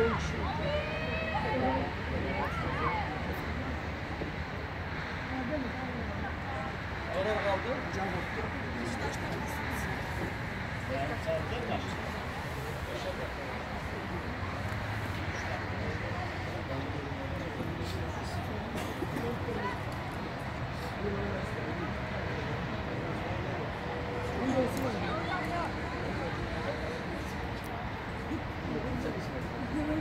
George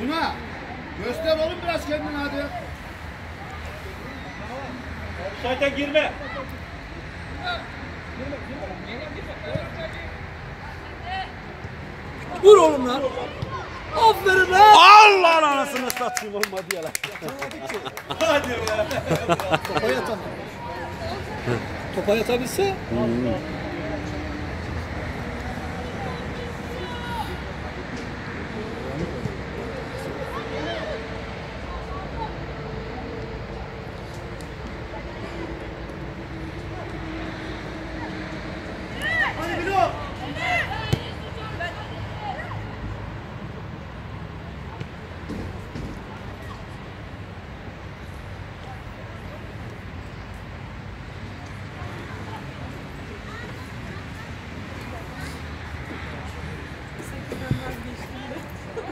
Tuna göster oğlum biraz kendini hadi. Zaten girme. Vur oğlum lan. Aferin lan. Allah anasını satayım olmadı ya lan. Hadi be. Topa yatamam. Topa yatabilse.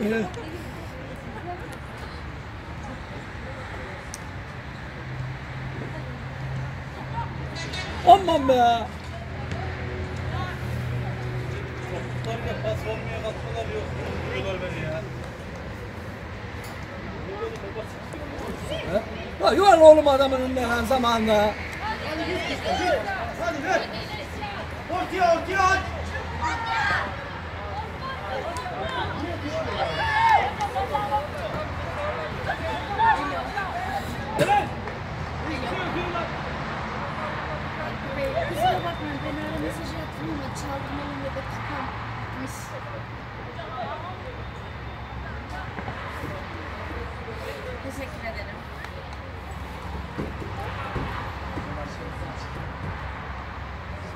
Aman be. Toplarıyla pas vermeye kalkmalar yok. Vuruyorlar beni ya. Ya yuvar oğlum adamın önüne lan zamanında. Ortaya ortaya aç. Kusura bakmayın ben ara mesaj attım ama çaldırmalım ya da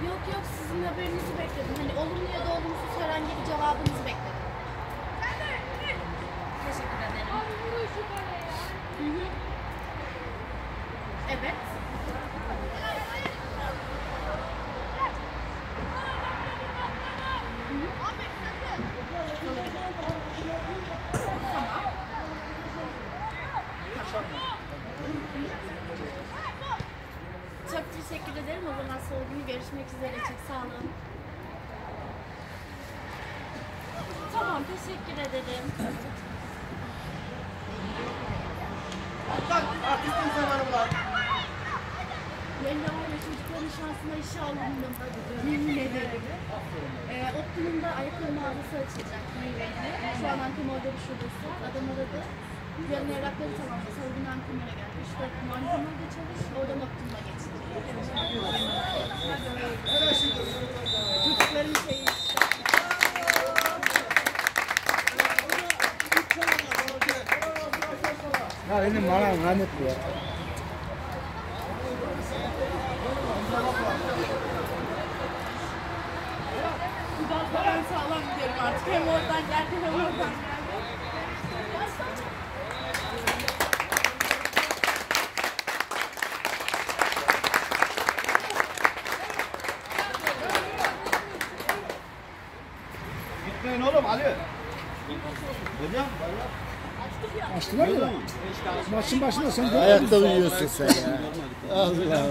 Yok yok sizin haberinizi bekledim. Hani olumlu ya da olumsuz herhangi bir cevabınızı bekledim. Teşekkür ederim. Hı hı. Evet. Teşekkür ederim. O zaman sonra günü görüşmek üzere. Çok sağ olun. Tamam, teşekkür ederim. Artistin zamanı lan. Yenge var ya çocukların şansına işe alındım. Yemin ederim. Ee, Optimum'da ayakkabı mağazası açılacak. Şu an Ankamor'da bir şubesi. Adam aradı. Yarın evrakları tamamladı. Sonra gün Ankamor'a geldi. İşte Ankamor'da çalış, oradan Ya benim bana lanet bu ya. Buradan sağlam gidiyorum artık. Hem oradan geldi hem oradan geldi. Gitmeyin oğlum Ali. Hocam Açtılar ya. Maçın başında sen Ayakta uyuyorsun sen ya. Allah Allah.